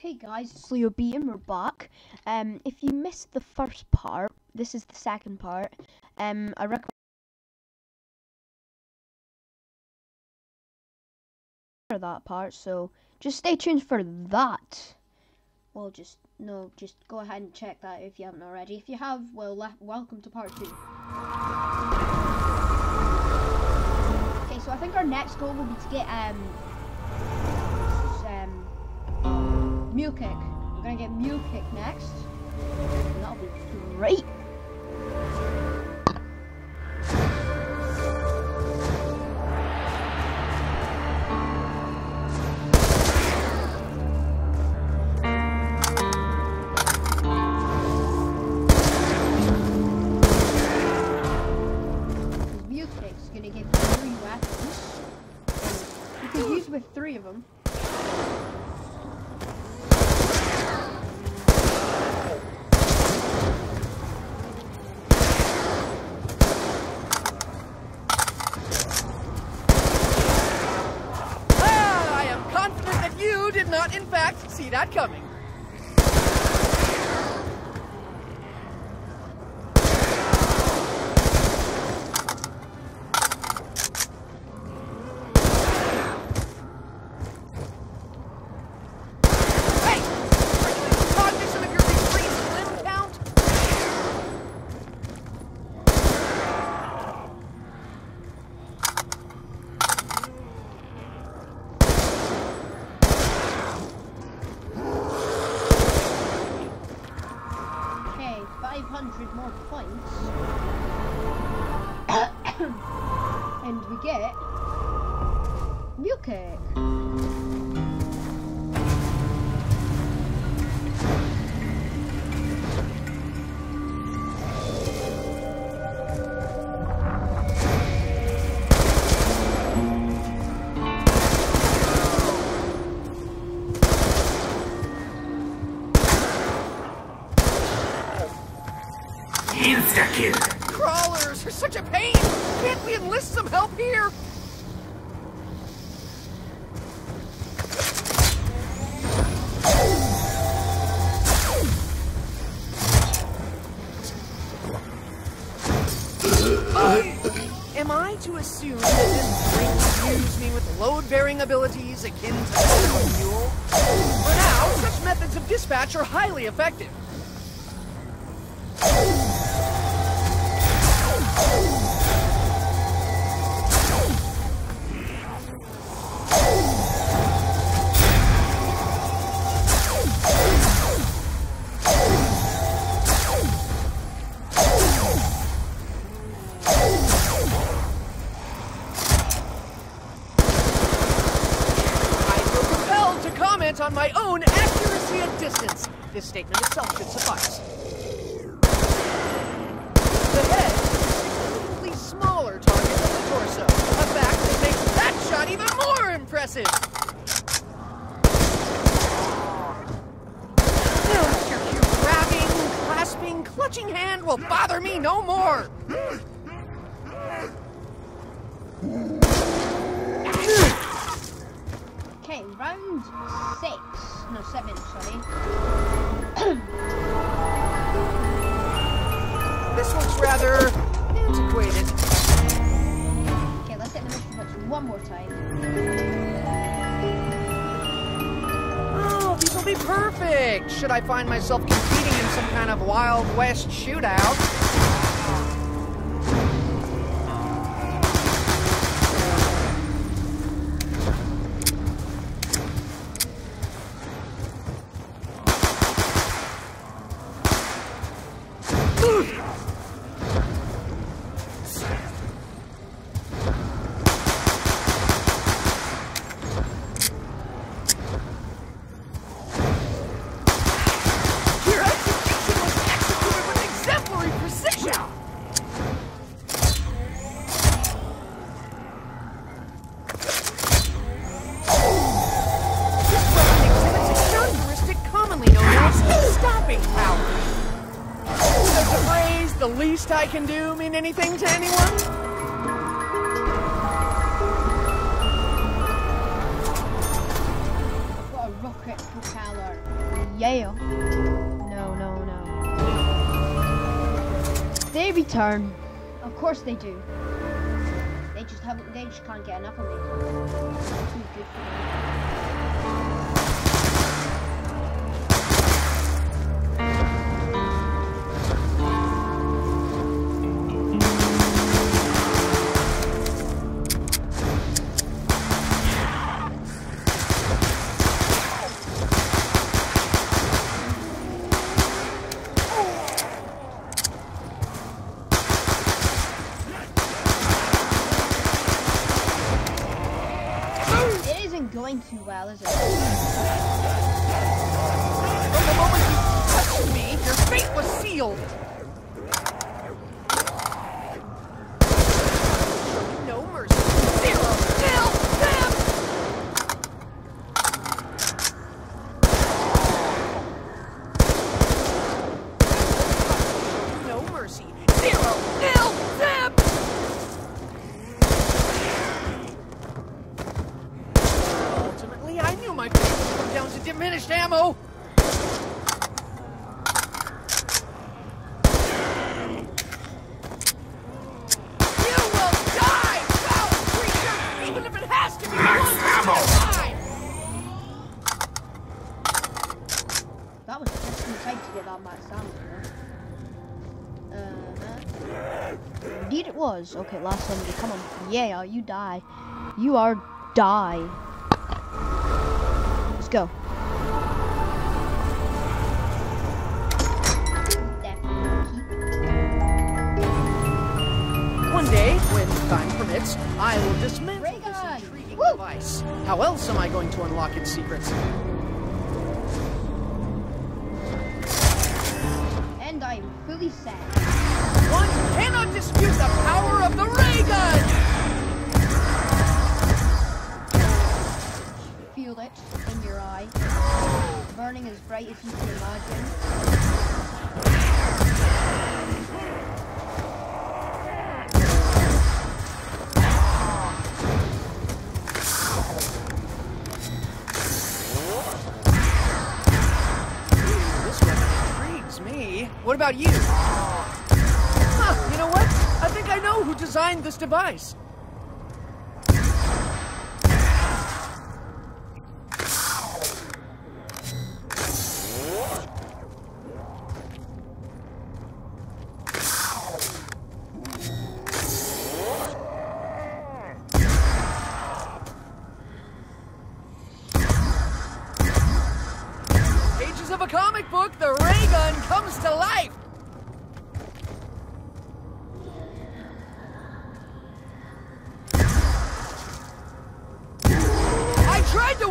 Hey guys, it's Leo B and we're back. Um, if you missed the first part, this is the second part. Um, I recommend that part, so just stay tuned for that. Well, just no, just go ahead and check that if you haven't already. If you have, well, welcome to part two. Okay, so I think our next goal will be to get um Mule Kick. We're gonna get Mule Kick next. That'll be great. More points. and we get Mule Kick. Such a pain! Can't we enlist some help here? Am I to assume that this brings imbues me with load-bearing abilities akin to fuel? For now, such methods of dispatch are highly effective. On my own accuracy and distance. This statement itself should suffice. The head is a significantly smaller target than the torso, a fact that makes that shot even more impressive. Your grabbing, clasping, clutching hand will bother me no more. Okay, round six. No, seven, sorry. this one's rather antiquated. Okay, let's hit the mission books one more time. Oh, these will be perfect! Should I find myself competing in some kind of Wild West shootout? Least I can do mean anything to anyone? Crit propeller. Yeah. No, no, no. They return. Of course they do. They just haven't. They just can't get enough of me. Isn't going too well, is it? From the moment you touched me, your fate was sealed. No mercy. Zero. Nil. Them. No mercy. Zero. Nil. Them. Ultimately, I knew my fate would come down to diminished ammo. You will die, foul creature, even if it has to be Max one ammo. time. That was just in time to get that max ammo. Uh-huh. Indeed it was. Okay, last somebody. Come on. Yeah, you die. You are die. Let's go. One day, when time permits, I will dismantle Ray this gun. intriguing Woo. device. How else am I going to unlock its secrets? And I'm fully set. One As bright as you can imagine. This weapon intrigues me. What about you? Oh. Huh, you know what? I think I know who designed this device.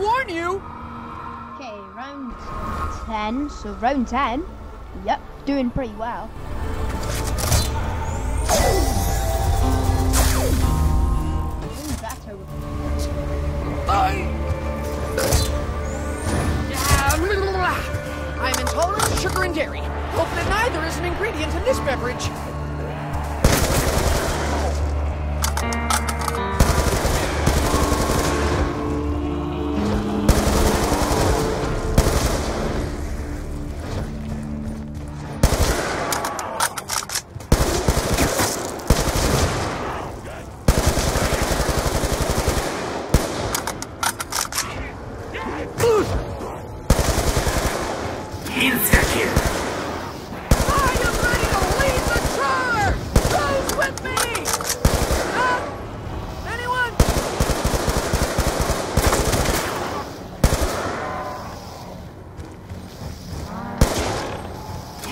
Warn you! Okay, round 10. So round 10. Yep, doing pretty well. I'm intolerant to sugar and dairy. Hope that neither is an ingredient in this beverage.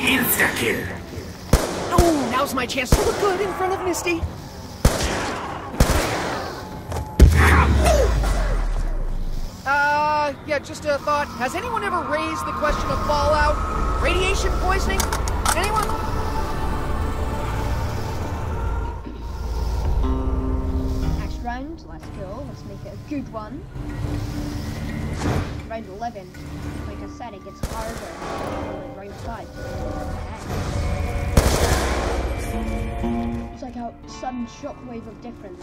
Insta-kill. Oh, now's my chance to look good in front of Misty. Uh, yeah, just a thought. Has anyone ever raised the question of fallout? Radiation poisoning? Anyone? Next round, let's go. Let's make it a good one. Round 11. I said, it gets harder. Round 5. It's like a sudden shockwave of difference.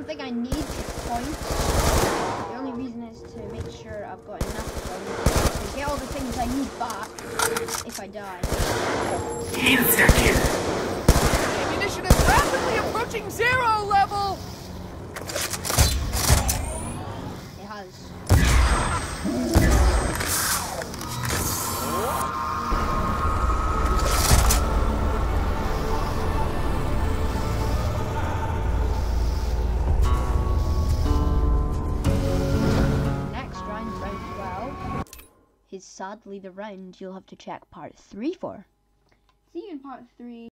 don't think I need points. The only reason is to make sure I've got enough to get all the things I need back if I die. The ammunition is rapidly approaching zero level! It has. Sadly the round you'll have to check part 3 for. See you in part 3.